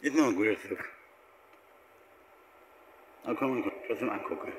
Ist not ein I'll come kan trust him and aankijken.